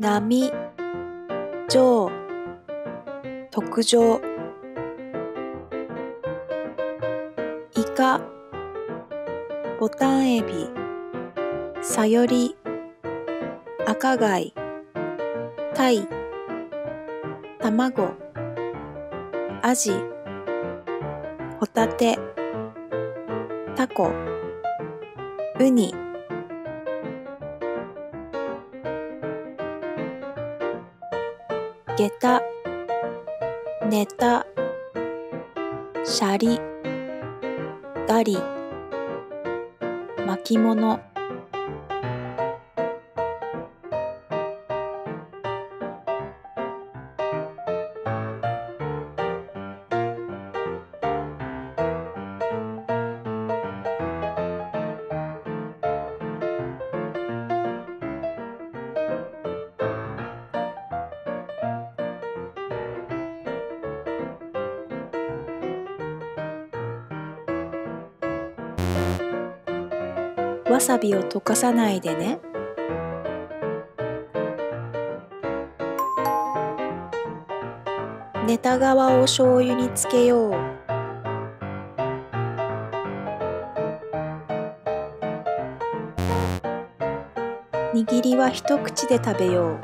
波、上、特上、イカ、ボタンエビ、サヨリ、赤貝、タイ、卵、アジ、ホタテ、タコ、ウニ、下駄、ネタ、シャリ、ガリ、巻物、わさびを溶かさないでね。ネタ側を醤油につけよう。握りは一口で食べよう。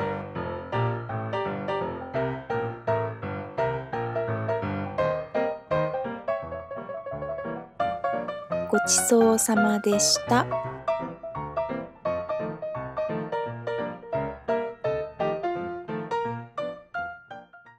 ごちそうさまでした。